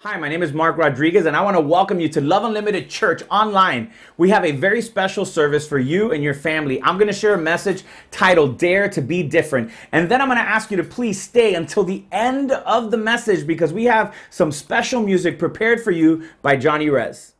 Hi, my name is Mark Rodriguez, and I want to welcome you to Love Unlimited Church online. We have a very special service for you and your family. I'm going to share a message titled Dare to Be Different. And then I'm going to ask you to please stay until the end of the message because we have some special music prepared for you by Johnny Rez.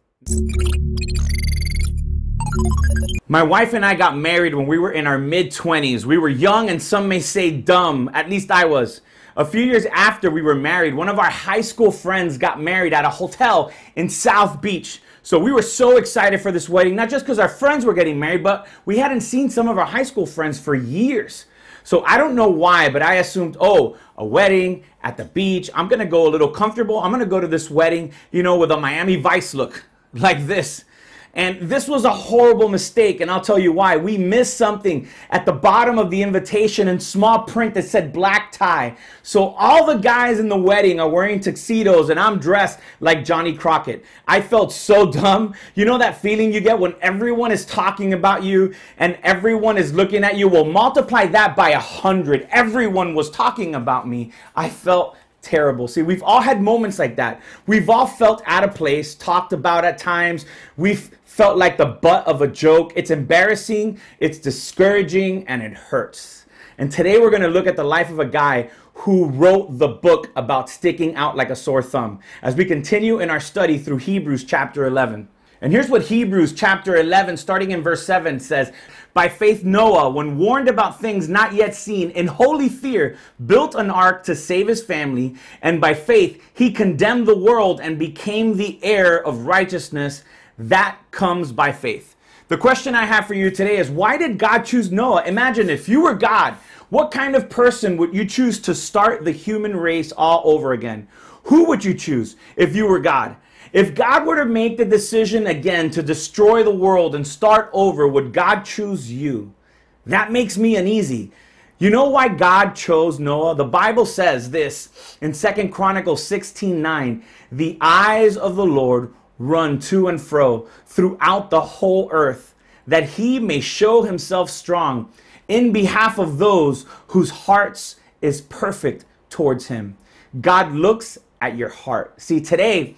My wife and I got married when we were in our mid 20s. We were young and some may say dumb, at least I was. A few years after we were married, one of our high school friends got married at a hotel in South Beach. So we were so excited for this wedding, not just because our friends were getting married, but we hadn't seen some of our high school friends for years. So I don't know why, but I assumed, oh, a wedding at the beach. I'm to go a little comfortable. I'm to go to this wedding, you know, with a Miami Vice look like this. And this was a horrible mistake, and I'll tell you why. We missed something at the bottom of the invitation in small print that said black tie. So all the guys in the wedding are wearing tuxedos, and I'm dressed like Sonny Crockett. I felt so dumb. You know that feeling you get when everyone is talking about you and everyone is looking at you? Well, multiply that by a hundred. Everyone was talking about me. I felt terrible. See, we've all had moments like that. We've all felt out of place, talked about at times. We've felt like the butt of a joke. It's embarrassing, it's discouraging, and it hurts. And today we're going to look at the life of a guy who wrote the book about sticking out like a sore thumb as we continue in our study through Hebrews chapter 11. And here's what Hebrews chapter 11, starting in verse 7, says By faith, Noah, when warned about things not yet seen, in holy fear, built an ark to save his family. And by faith, he condemned the world and became the heir of righteousness that comes by faith. The question I have for you today is why did God choose Noah? Imagine if you were God, what kind of person would you choose to start the human race all over again? Who would you choose if you were God? If God were to make the decision again to destroy the world and start over, would God choose you? That makes me uneasy. You know why God chose Noah? The Bible says this in Second Chronicles 16 9. The eyes of the Lord run to and fro throughout the whole earth, that he may show himself strong in behalf of those whose hearts is perfect towards him. God looks at your heart. See, today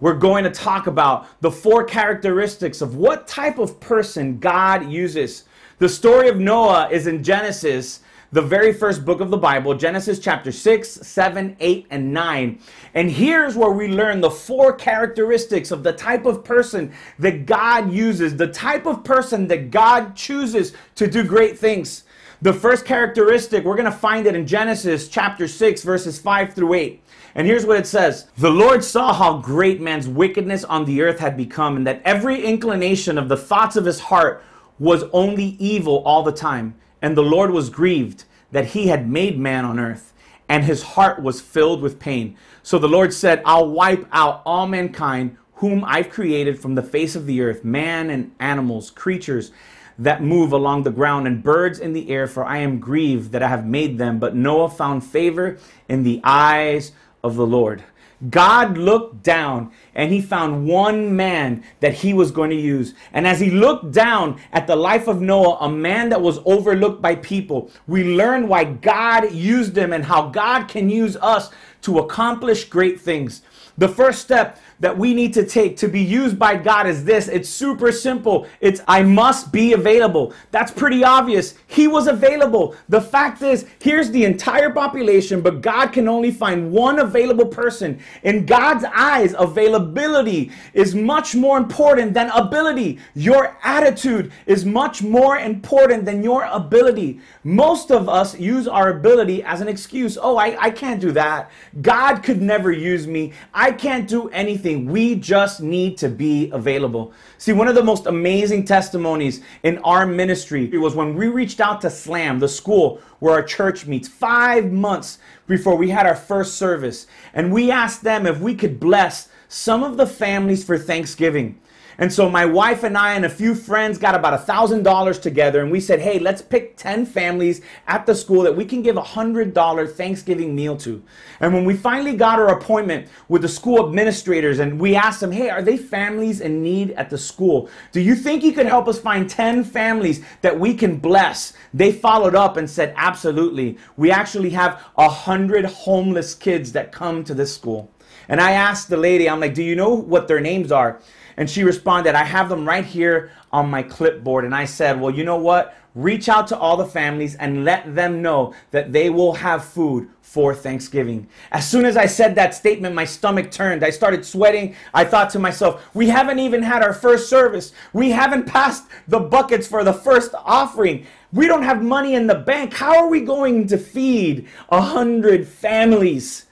we're going to talk about the four characteristics of what type of person God uses. The story of Noah is in Genesis, the very first book of the Bible, Genesis chapter 6, 7, 8, and 9. And here's where we learn the four characteristics of the type of person that God uses, the type of person that God chooses to do great things. The first characteristic, we're going to find it in Genesis chapter 6, verses 5 through 8. And here's what it says The Lord saw how great man's wickedness on the earth had become, and that every inclination of the thoughts of his heart was only evil all the time. And the Lord was grieved that he had made man on earth, and his heart was filled with pain. So the Lord said, I'll wipe out all mankind whom I've created from the face of the earth, man and animals, creatures that move along the ground, and birds in the air, for I am grieved that I have made them. But Noah found favor in the eyes of the Lord. God looked down and he found one man that he was going to use. And as he looked down at the life of Noah, a man that was overlooked by people, we learn why God used him and how God can use us to accomplish great things. The first step that we need to take to be used by God is this. It's super simple. It's I must be available. That's pretty obvious. He was available. The fact is, here's the entire population, but God can only find one available person. In God's eyes, availability is much more important than ability. Your attitude is much more important than your ability. Most of us use our ability as an excuse. Oh, I, I can't do that. God could never use me. I can't do anything anything. We just need to be available. See, one of the most amazing testimonies in our ministry was when we reached out to Slam, the school where our church meets, five months before we had our first service. And we asked them if we could bless some of the families for Thanksgiving. And so my wife and I and a few friends got about a thousand dollars together and we said, hey, let's pick 10 families at the school that we can give a hundred dollar Thanksgiving meal to. And when we finally got our appointment with the school administrators and we asked them, hey, are they families in need at the school? Do you think you could help us find 10 families that we can bless? They followed up and said, absolutely. We actually have a hundred homeless kids that come to this school. And I asked the lady, I'm like, do you know what their names are? And she responded, I have them right here on my clipboard. And I said, well, you know what? Reach out to all the families and let them know that they will have food for Thanksgiving. As soon as I said that statement, my stomach turned. I started sweating. I thought to myself, we haven't even had our first service. We haven't passed the buckets for the first offering. We don't have money in the bank. How are we going to feed a hundred families?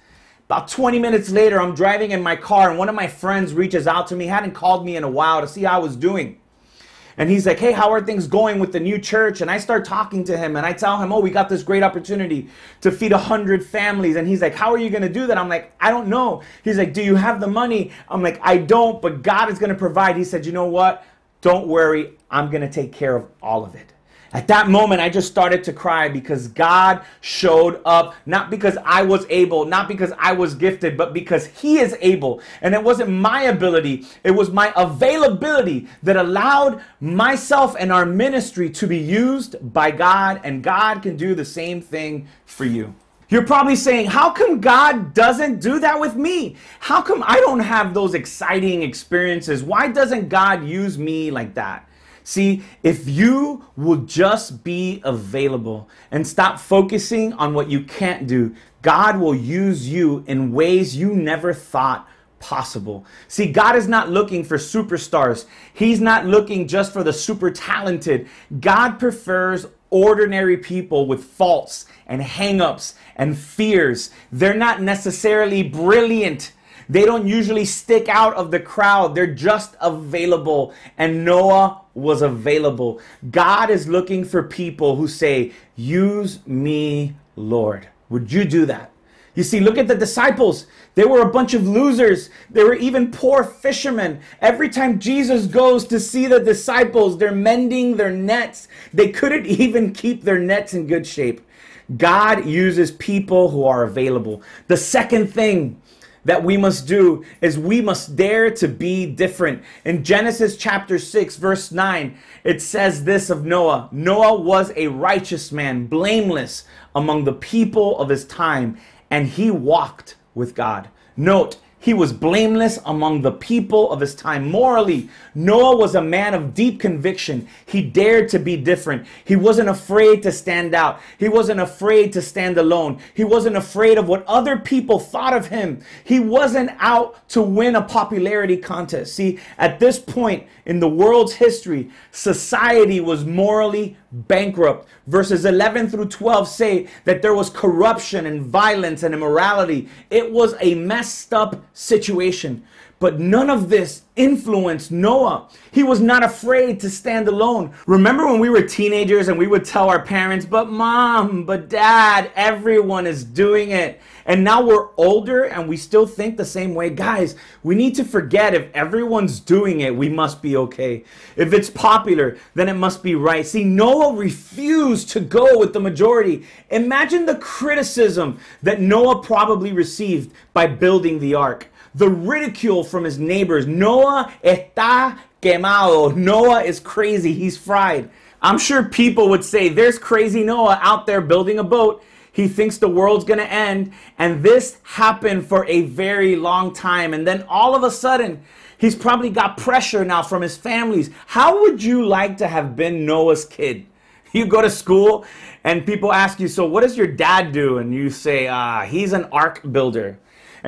About 20 minutes later, I'm driving in my car, and one of my friends reaches out to me, hadn't called me in a while to see how I was doing. And he's like, hey, how are things going with the new church? And I start talking to him and I tell him, oh, we got this great opportunity to feed 100 families. And he's like, how are you going to do that? I'm like, I don't know. He's like, do you have the money? I'm like, I don't, but God is going to provide. He said, you know what? Don't worry. I'm going to take care of all of it. At that moment, I just started to cry because God showed up, not because I was able, not because I was gifted, but because He is able. And it wasn't my ability, it was my availability that allowed myself and our ministry to be used by God, and God can do the same thing for you. You're probably saying, How come God doesn't do that with me? How come I don't have those exciting experiences? Why doesn't God use me like that? See, if you will just be available and stop focusing on what you can't do, God will use you in ways you never thought possible. See, God is not looking for superstars. He's not looking just for the super talented. God prefers ordinary people with faults and hangups and fears. They're not necessarily brilliant. They don't usually stick out of the crowd. They're just available. And Noah was available. God is looking for people who say, Use me, Lord. Would you do that? You see, look at the disciples. They were a bunch of losers. They were even poor fishermen. Every time Jesus goes to see the disciples, they're mending their nets. They couldn't even keep their nets in good shape. God uses people who are available. The second thing that we must do is we must dare to be different. In Genesis chapter 6, verse 9, it says this of Noah Noah was a righteous man, blameless among the people of his time, and he walked with God. Note, he was blameless among the people of his time. Morally, Noah was a man of deep conviction. He dared to be different. He wasn't afraid to stand out. He wasn't afraid to stand alone. He wasn't afraid of what other people thought of him. He wasn't out to win a popularity contest. See, at this point in the world's history, society was morally bankrupt. Verses 11 through 12 say that there was corruption and violence and immorality. It was a messed up situation. But none of this influenced Noah. He was not afraid to stand alone. Remember when we were teenagers and we would tell our parents, but mom, but dad, everyone is doing it. And now we're older and we still think the same way. Guys, we need to forget if everyone's doing it, we must be okay. If it's popular, then it must be right. See, Noah refused to go with the majority. Imagine the criticism that Noah probably received by building the ark the ridicule from his neighbors. Noah está quemado. Noah is crazy. He's fried. I'm sure people would say, there's crazy Noah out there building a boat. He thinks the world's going to end. And this happened for a very long time. And then all of a sudden, he's probably got pressure now from his families. How would you like to have been Noah's kid? You go to school and people ask you, So what does your dad do? And you say, ah, He's an ark builder.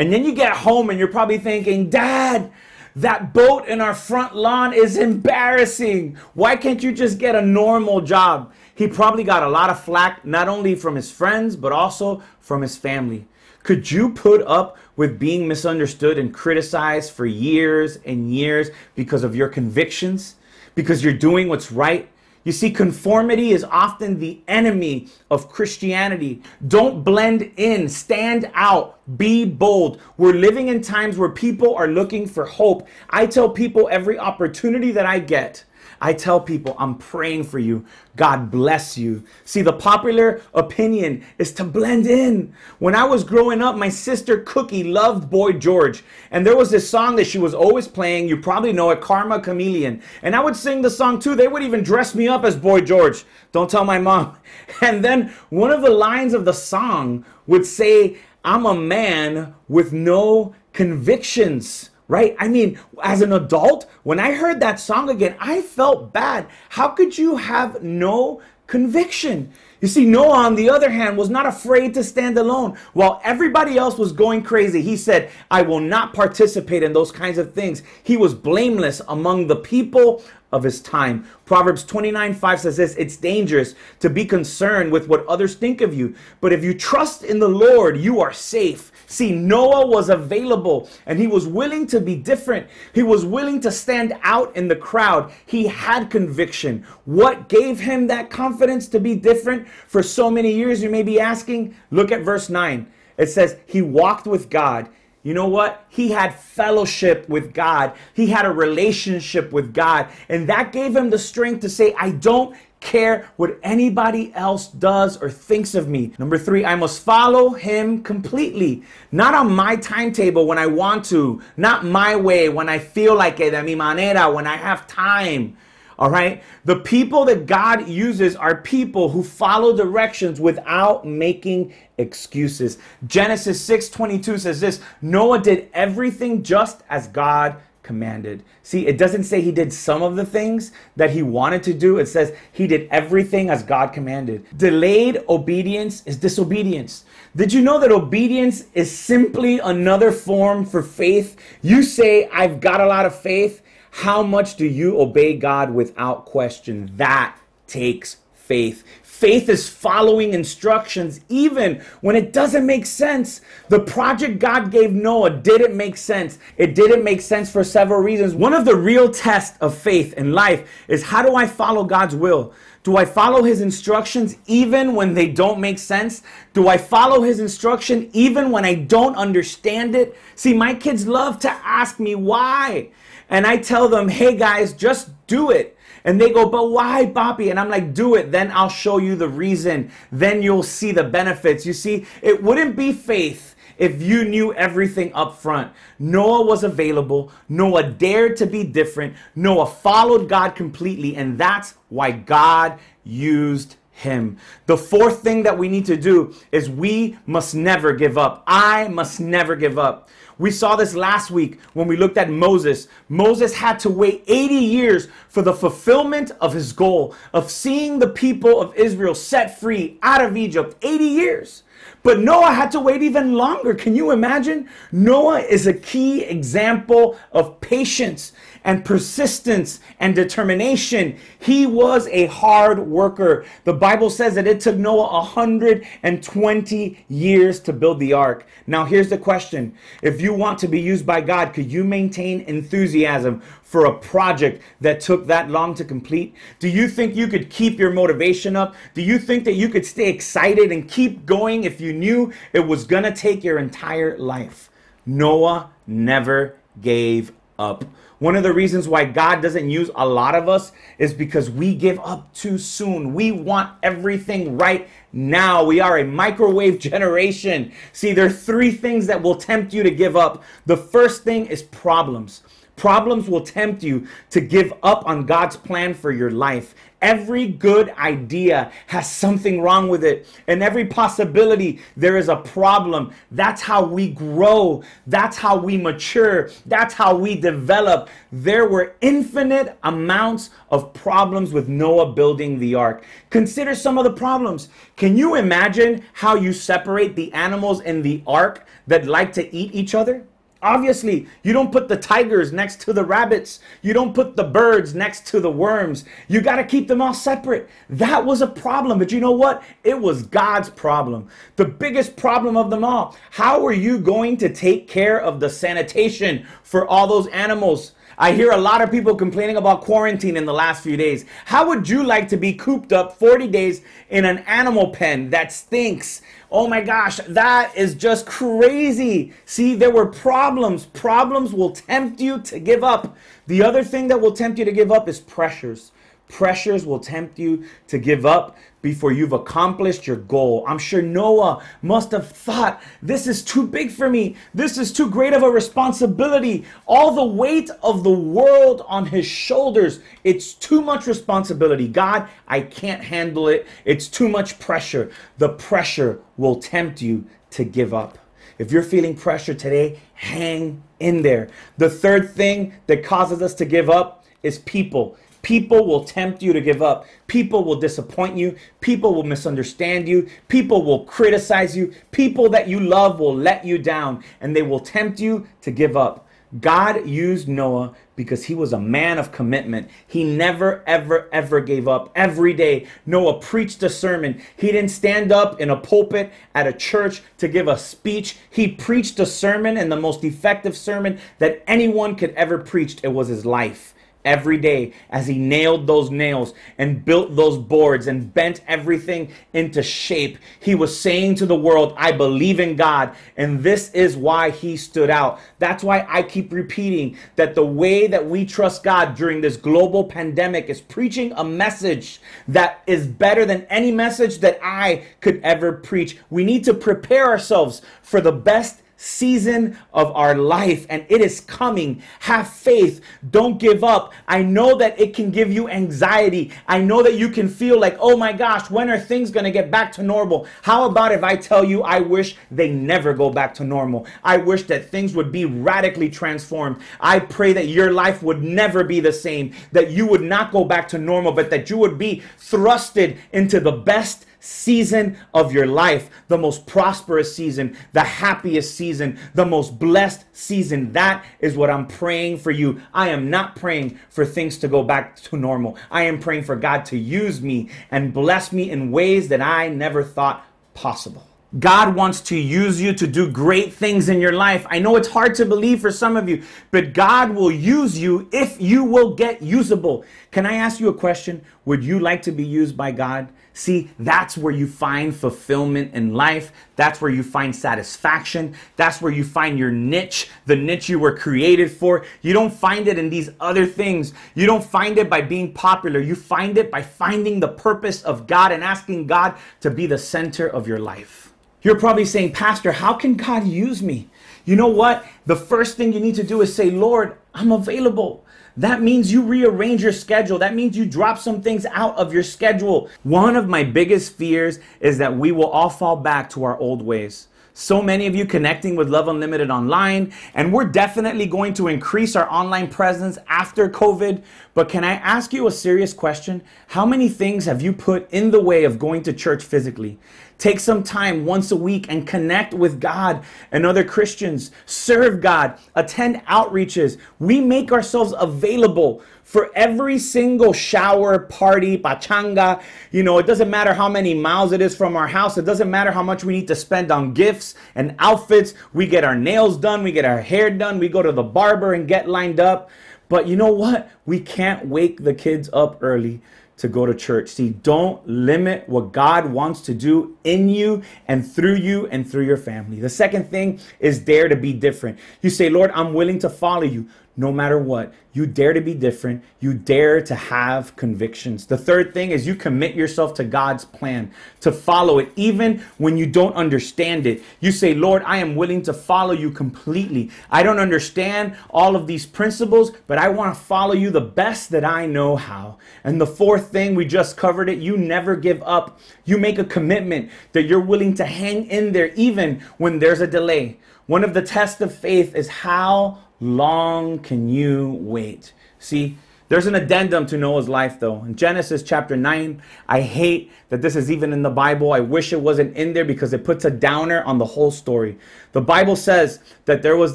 And then you get home and you're probably thinking, Dad, that boat in our front lawn is embarrassing. Why can't you just get a normal job? He probably got a lot of flack, not only from his friends, but also from his family. Could you put up with being misunderstood and criticized for years and years because of your convictions? Because you're doing what's right? You see, conformity is often the enemy of Christianity. Don't blend in, stand out, be bold. We're living in times where people are looking for hope. I tell people every opportunity that I get I tell people, I'm praying for you. God bless you. See, the popular opinion is to blend in. When I was growing up, my sister Cookie loved Boy George. And there was this song that she was always playing. You probably know it, Karma Chameleon. And I would sing the song too. They would even dress me up as Boy George. Don't tell my mom. And then one of the lines of the song would say, I'm a man with no convictions, right? I mean, as an adult, when I heard that song again, I felt bad. How could you have no conviction? You see, Noah, on the other hand, was not afraid to stand alone. While everybody else was going crazy, he said, I will not participate in those kinds of things. He was blameless among the people of his time. Proverbs 29 5 says this It's dangerous to be concerned with what others think of you, but if you trust in the Lord, you are safe. See, Noah was available and he was willing to be different. He was willing to stand out in the crowd. He had conviction. What gave him that confidence to be different for so many years? You may be asking. Look at verse 9. It says, He walked with God. You know what? He had fellowship with God. He had a relationship with God. And that gave him the strength to say, I don't care what anybody else does or thinks of me. Number three, I must follow him completely. Not on my timetable when I want to, not my way when I feel like it, de mi manera, when I have time. All right. The people that God uses are people who follow directions without making excuses. Genesis 6:22 says this, Noah did everything just as God commanded. See, it doesn't say he did some of the things that he wanted to do. It says he did everything as God commanded. Delayed obedience is disobedience. Did you know that obedience is simply another form for faith? You say, I've got a lot of faith. How much do you obey God without question? That takes faith. Faith is following instructions even when it doesn't make sense. The project God gave Noah didn't make sense. It didn't make sense for several reasons. One of the real tests of faith in life is how do I follow God's will? Do I follow his instructions even when they don't make sense? Do I follow his instruction even when I don't understand it? See, my kids love to ask me why and I tell them, hey guys, just do it. And they go, but why, Bobby? And I'm like, do it. Then I'll show you the reason. Then you'll see the benefits. You see, it wouldn't be faith if you knew everything up front. Noah was available. Noah dared to be different. Noah followed God completely. And that's why God used him. The fourth thing that we need to do is we must never give up. I must never give up. We saw this last week when we looked at Moses. Moses had to wait 80 years for the fulfillment of his goal of seeing the people of Israel set free out of Egypt. 80 years. But Noah had to wait even longer. Can you imagine? Noah is a key example of patience and persistence and determination. He was a hard worker. The Bible says that it took Noah 120 years to build the ark. Now, here's the question If you want to be used by God, could you maintain enthusiasm for a project that took that long to complete? Do you think you could keep your motivation up? Do you think that you could stay excited and keep going if you knew it was going to take your entire life? Noah never gave up. One of the reasons why God doesn't use a lot of us is because we give up too soon. We want everything right now. We are a microwave generation. See, there are three things that will tempt you to give up. The first thing is problems. Problems will tempt you to give up on God's plan for your life. Every good idea has something wrong with it. And every possibility, there is a problem. That's how we grow. That's how we mature. That's how we develop. There were infinite amounts of problems with Noah building the ark. Consider some of the problems. Can you imagine how you separate the animals in the ark that like to eat each other? Obviously, you don't put the tigers next to the rabbits. You don't put the birds next to the worms. You got to keep them all separate. That was a problem. But you know what? It was God's problem. The biggest problem of them all. How are you going to take care of the sanitation for all those animals? I hear a lot of people complaining about quarantine in the last few days. How would you like to be cooped up 40 days in an animal pen that stinks? Oh my gosh, that is just crazy. See, there were problems. Problems will tempt you to give up. The other thing that will tempt you to give up is pressures. Pressures will tempt you to give up before you've accomplished your goal. I'm sure Noah must have thought, this is too big for me. This is too great of a responsibility. All the weight of the world on his shoulders. It's too much responsibility. God, I can't handle it. It's too much pressure. The pressure will tempt you to give up. If you're feeling pressure today, hang in there. The third thing that causes us to give up is people. People will tempt you to give up. People will disappoint you. People will misunderstand you. People will criticize you. People that you love will let you down and they will tempt you to give up. God used Noah because he was a man of commitment. He never, ever, ever gave up. Every day, Noah preached a sermon. He didn't stand up in a pulpit at a church to give a speech. He preached a sermon, and the most effective sermon that anyone could ever preach, it was his life every day as he nailed those nails and built those boards and bent everything into shape. He was saying to the world, I believe in God. And this is why he stood out. That's why I keep repeating that the way that we trust God during this global pandemic is preaching a message that is better than any message that I could ever preach. We need to prepare ourselves for the best season of our life and it is coming. Have faith. Don't give up. I know that it can give you anxiety. I know that you can feel like, oh my gosh, when are things going to get back to normal? How about if I tell you I wish they never go back to normal? I wish that things would be radically transformed. I pray that your life would never be the same, that you would not go back to normal, but that you would be thrusted into the best season of your life, the most prosperous season, the happiest season, the most blessed season. That is what I'm praying for you. I am not praying for things to go back to normal. I am praying for God to use me and bless me in ways that I never thought possible. God wants to use you to do great things in your life. I know it's hard to believe for some of you, but God will use you if you will get usable. Can I ask you a question? Would you like to be used by God? See, that's where you find fulfillment in life. That's where you find satisfaction. That's where you find your niche, the niche you were created for. You don't find it in these other things. You don't find it by being popular. You find it by finding the purpose of God and asking God to be the center of your life. You're probably saying, Pastor, how can God use me? You know what? The first thing you need to do is say, Lord, I'm available. That means you rearrange your schedule. That means you drop some things out of your schedule. One of my biggest fears is that we will all fall back to our old ways. So many of you connecting with Love Unlimited online, and we're definitely going to increase our online presence after COVID. But can I ask you a serious question? How many things have you put in the way of going to church physically? Take some time once a week and connect with God and other Christians. Serve God. Attend outreaches. We make ourselves available for every single shower, party, pachanga. You know, it doesn't matter how many miles it is from our house. It doesn't matter how much we need to spend on gifts and outfits. We get our nails done. We get our hair done. We go to the barber and get lined up. But you know what? We can't wake the kids up early to go to church. See, don't limit what God wants to do in you and through you and through your family. The second thing is dare to be different. You say, Lord, I'm willing to follow you no matter what. You dare to be different. You dare to have convictions. The third thing is you commit yourself to God's plan, to follow it, even when you don't understand it. You say, Lord, I am willing to follow you completely. I don't understand all of these principles, but I want to follow you the best that I know how. And the fourth thing, we just covered it, you never give up. You make a commitment that you're willing to hang in there even when there's a delay. One of the tests of faith is how long can you wait? See, there's an addendum to Noah's life, though. In Genesis chapter 9, I hate that this is even in the Bible. I wish it wasn't in there because it puts a downer on the whole story. The Bible says that there was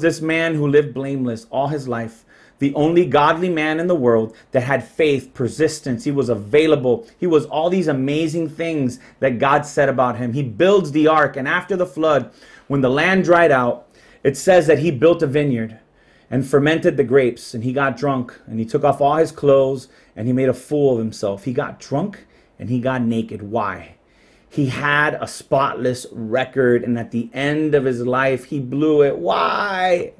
this man who lived blameless all his life, the only godly man in the world that had faith, persistence. He was available. He was all these amazing things that God said about him. He builds the ark, and after the flood, when the land dried out, it says that he built a vineyard and fermented the grapes, and he got drunk, and he took off all his clothes, and he made a fool of himself. He got drunk and he got naked. Why? He had a spotless record, and at the end of his life, he blew it. Why?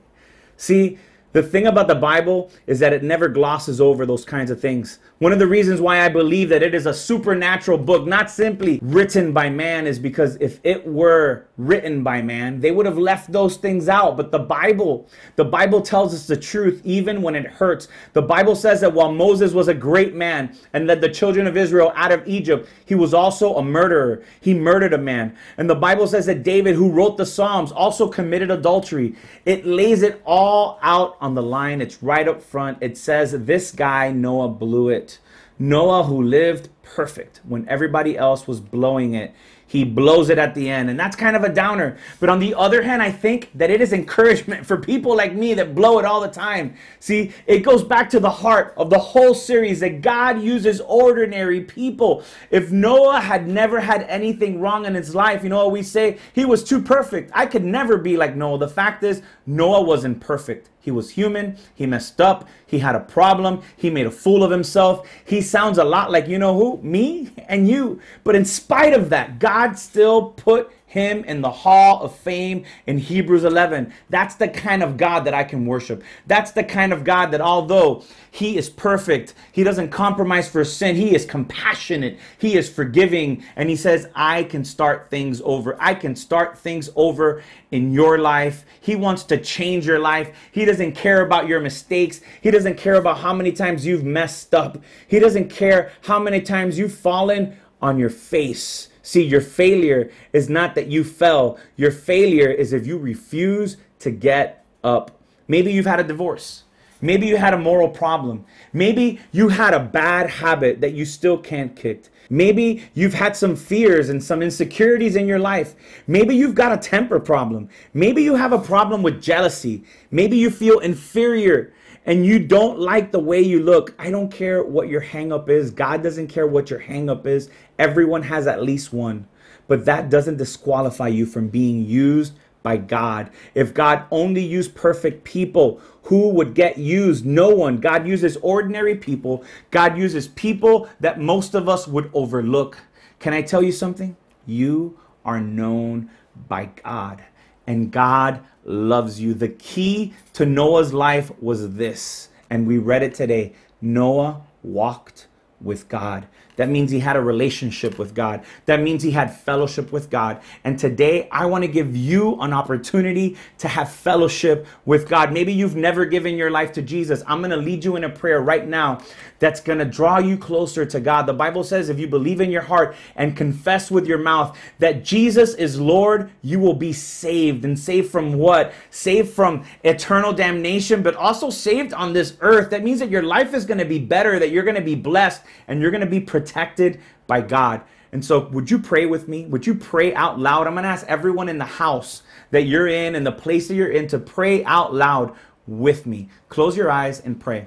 See, the thing about the Bible is that it never glosses over those kinds of things. One of the reasons why I believe that it is a supernatural book, not simply written by man, is because if it were written by man. They would have left those things out. But the Bible, the Bible tells us the truth even when it hurts. The Bible says that while Moses was a great man and led the children of Israel out of Egypt, he was also a murderer. He murdered a man. And the Bible says that David, who wrote the Psalms, also committed adultery. It lays it all out on the line. It's right up front. It says, This guy, Noah, blew it. Noah, who lived perfect when everybody else was blowing it, he blows it at the end. And that's kind of a downer. But on the other hand, I think that it is encouragement for people like me that blow it all the time. See, it goes back to the heart of the whole series that God uses ordinary people. If Noah had never had anything wrong in his life, you know what we say? He was too perfect. I could never be like Noah. The fact is, Noah wasn't perfect. He was human. He messed up. He had a problem. He made a fool of himself. He sounds a lot like, you know who? Me and you. But in spite of that, God still put him in the hall of fame in Hebrews 11. That's the kind of God that I can worship. That's the kind of God that although he is perfect, he doesn't compromise for sin, he is compassionate, he is forgiving, and he says, I can start things over. I can start things over in your life. He wants to change your life. He doesn't care about your mistakes. He doesn't care about how many times you've messed up. He doesn't care how many times you've fallen on your face. See, your failure is not that you fell. Your failure is if you refuse to get up. Maybe you've had a divorce. Maybe you had a moral problem. Maybe you had a bad habit that you still can't kick. Maybe you've had some fears and some insecurities in your life. Maybe you've got a temper problem. Maybe you have a problem with jealousy. Maybe you feel inferior and you don't like the way you look, I don't care what your hangup is. God doesn't care what your hangup is. Everyone has at least one. But that doesn't disqualify you from being used by God. If God only used perfect people, who would get used? No one. God uses ordinary people. God uses people that most of us would overlook. Can I tell you something? You are known by God, and God loves you. The key to Noah's life was this, and we read it today Noah walked with God. That means he had a relationship with God. That means he had fellowship with God. And today, I want to give you an opportunity to have fellowship with God. Maybe you've never given your life to Jesus. I'm going to lead you in a prayer right now that's going to draw you closer to God. The Bible says if you believe in your heart and confess with your mouth that Jesus is Lord, you will be saved. And saved from what? Saved from eternal damnation, but also saved on this earth. That means that your life is going to be better, that you're going to be blessed, and you're going to be protected protected by God. And so, would you pray with me? Would you pray out loud? I'm going to ask everyone in the house that you're in and the place that you're in to pray out loud with me. Close your eyes and pray.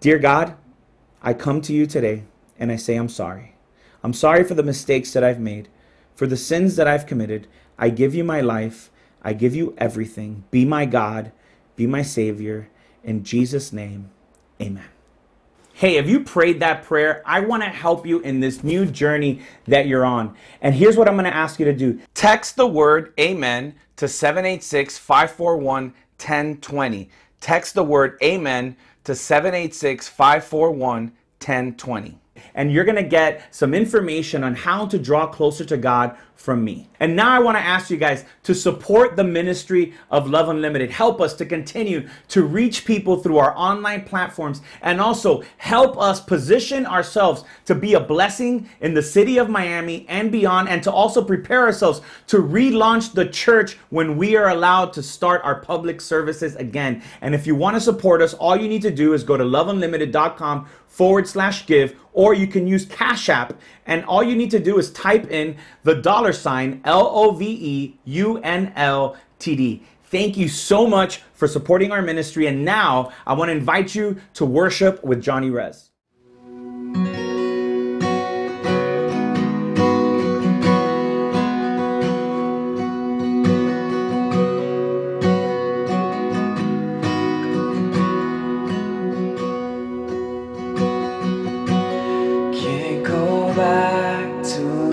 Dear God, I come to you today and I say I'm sorry. I'm sorry for the mistakes that I've made, for the sins that I've committed. I give you my life. I give you everything. Be my God. Be my Savior. In Jesus' name, amen. Hey, if you prayed that prayer, I want to help you in this new journey that you're on. And here's what I'm going to ask you to do text the word amen to 786 541 1020. Text the word amen to 786 541 1020 and you're to get some information on how to draw closer to God from me. And now I want to ask you guys to support the ministry of Love Unlimited. Help us to continue to reach people through our online platforms and also help us position ourselves to be a blessing in the city of Miami and beyond, and to also prepare ourselves to relaunch the church when we are allowed to start our public services again. And if you want to support us, all you need to do is go to loveunlimited.com forward slash give, or you can use Cash App. And all you need to do is type in the dollar sign L O V E U N L T D. Thank you so much for supporting our ministry. And now I want to invite you to worship with Johnny Rez. Control what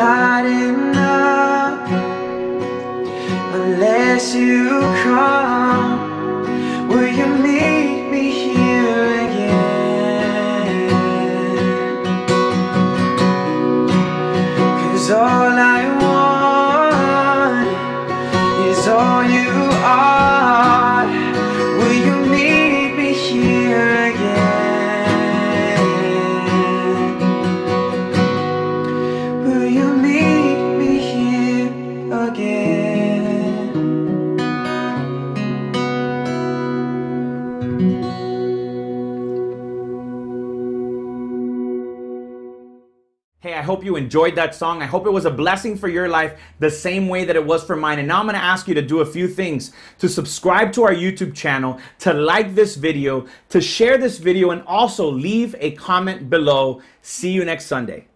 not enough unless you come. hope you enjoyed that song. I hope it was a blessing for your life the same way that it was for mine. And now I'm going to ask you to do a few things to subscribe to our YouTube channel, to like this video, to share this video, and also leave a comment below. See you next Sunday.